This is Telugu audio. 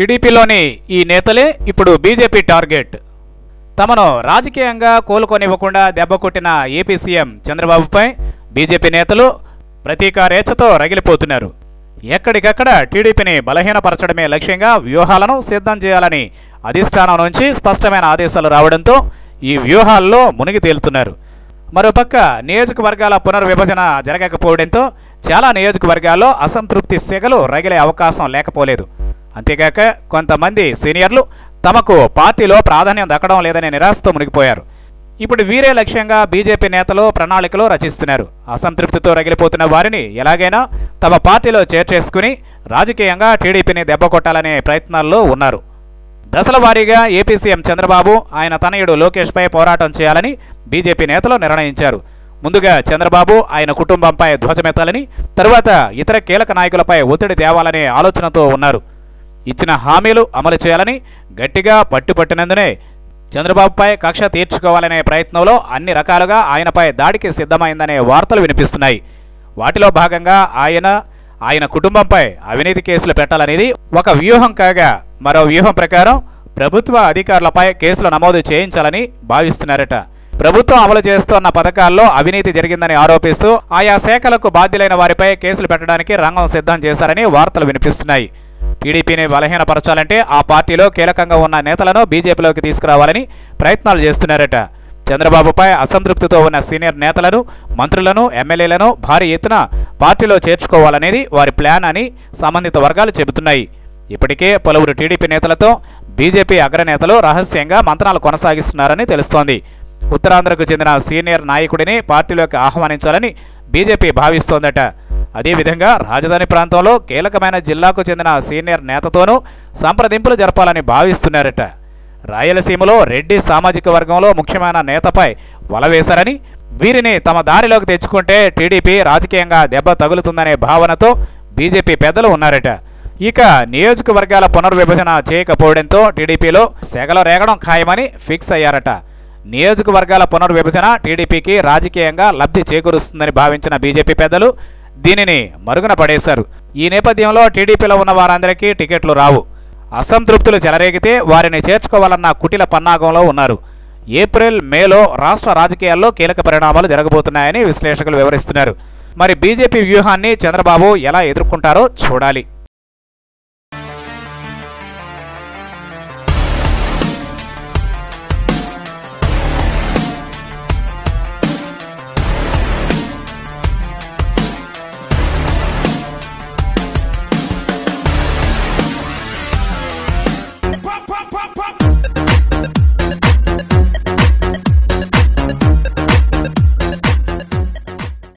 టీడీపీలోని ఈ నేతలే ఇప్పుడు బీజేపీ టార్గెట్. తమను రాజకీయంగా కోలుకొనివ్వకుండా దెబ్బకొట్టిన ఏపీ సీఎం చంద్రబాబుపై బీజేపీ నేతలు ప్రతీకారేచ్ఛతో రగిలిపోతున్నారు. ఎక్కడికక్కడ టీడీపీని బలహీనపరచడమే లక్ష్యంగా వ్యూహాలను సిద్ధం చేయాలని అధిష్టానం నుంచి స్పష్టమైన ఆదేశాలు రావడంతో ఈ వ్యూహాల్లో మునిగి తేలుతున్నారు. మరోపక్క నియోజకవర్గాల పునర్విభజన జరగకపోవడంతో చాలా నియోజకవర్గాల్లో అసంతృప్తి సెగలు రగిలే అవకాశం లేకపోలేదు. అంతేగాక కొంతమంది సీనియర్లు తమకు పార్టీలో ప్రాధాన్యం దక్కడం లేదనే నిరాశతో మునిగిపోయారు. ఇప్పుడు వీరే లక్ష్యంగా బీజేపీ నేతలు ప్రణాళికలు రచిస్తున్నారు. అసంతృప్తితో రగిలిపోతున్న వారిని ఎలాగైనా తమ పార్టీలో చేర్చేసుకుని రాజకీయంగా టీడీపీని దెబ్బకొట్టాలనే ప్రయత్నాల్లో ఉన్నారు. దశల వారీగా ఏపీ సీఎం చంద్రబాబు ఆయన తనయుడు లోకేష్పై పోరాటం చేయాలని బీజేపీ నేతలు నిర్ణయించారు. ముందుగా చంద్రబాబు ఆయన కుటుంబంపై ధ్వజమెత్తాలని తరువాత ఇతర కీలక నాయకులపై ఒత్తిడి తేవాలనే ఆలోచనతో ఉన్నారు. ఇచ్చిన హామీలు అమలు చేయాలని గట్టిగా పట్టుపట్టినందునే చంద్రబాబుపై కక్ష తీర్చుకోవాలనే ప్రయత్నంలో అన్ని రకాలుగా ఆయనపై దాడికి సిద్ధమైందనే వార్తలు వినిపిస్తున్నాయి. వాటిలో భాగంగా ఆయన ఆయన కుటుంబంపై అవినీతి కేసులు పెట్టాలనేది ఒక వ్యూహం కాగా మరో వ్యూహం ప్రకారం ప్రభుత్వ అధికారులపై కేసులు నమోదు చేయించాలని భావిస్తున్నారట. ప్రభుత్వం అమలు చేస్తున్న పథకాల్లో అవినీతి జరిగిందని ఆరోపిస్తూ ఆయా శాఖలకు బాధ్యులైన వారిపై కేసులు పెట్టడానికి రంగం సిద్ధం చేశారని వార్తలు వినిపిస్తున్నాయి. టీడీపీని బలహీనపరచాలంటే ఆ పార్టీలో కీలకంగా ఉన్న నేతలను బీజేపీలోకి తీసుకురావాలని ప్రయత్నాలు చేస్తున్నారట. చంద్రబాబుపై అసంతృప్తితో ఉన్న సీనియర్ నేతలను మంత్రులను ఎమ్మెల్యేలను భారీ ఎత్తున పార్టీలో చేర్చుకోవాలనేది వారి ప్లాన్ అని సంబంధిత వర్గాలు చెబుతున్నాయి. ఇప్పటికే పలువురు టీడీపీ నేతలతో బీజేపీ అగ్రనేతలు రహస్యంగా మంత్రాలు కొనసాగిస్తున్నారని తెలుస్తోంది. ఉత్తరాంధ్రకు చెందిన సీనియర్ నాయకుడిని పార్టీలోకి ఆహ్వానించాలని బీజేపీ భావిస్తోందట. అదేవిధంగా రాజధాని ప్రాంతంలో కీలకమైన జిల్లాకు చెందిన సీనియర్ నేతతోనూ సంప్రదింపులు జరపాలని భావిస్తున్నారట. రాయలసీమలో రెడ్డి సామాజిక వర్గంలో ముఖ్యమైన నేతపై వల వేశారని వీరిని తమ దారిలోకి తెచ్చుకుంటే టీడీపీ రాజకీయంగా దెబ్బ తగులుతుందనే భావనతో బీజేపీ పెద్దలు ఉన్నారట. ఇక నియోజకవర్గాల పునర్విభజన చేయకపోవడంతో టీడీపీలో సెగలు రేగడం ఖాయమని ఫిక్స్ అయ్యారట. నియోజకవర్గాల పునర్విభజన టీడీపీకి రాజకీయంగా లబ్ధి చేకూరుస్తుందని భావించిన బీజేపీ పెద్దలు దీనిని మరుగున పడేశారు. ఈ నేపథ్యంలో టీడీపీలో ఉన్న వారందరికీ టికెట్లు రావు. అసంతృప్తులు చెలరేగితే వారిని చేర్చుకోవాలన్న కుటిల పన్నాగంలో ఉన్నారు. ఏప్రిల్ మేలో రాష్ట్ర రాజకీయాల్లో కీలక పరిణామాలు జరగబోతున్నాయని విశ్లేషకులు వివరిస్తున్నారు. మరి బీజేపీ వ్యూహాన్ని చంద్రబాబు ఎలా ఎదుర్కొంటారో చూడాలి.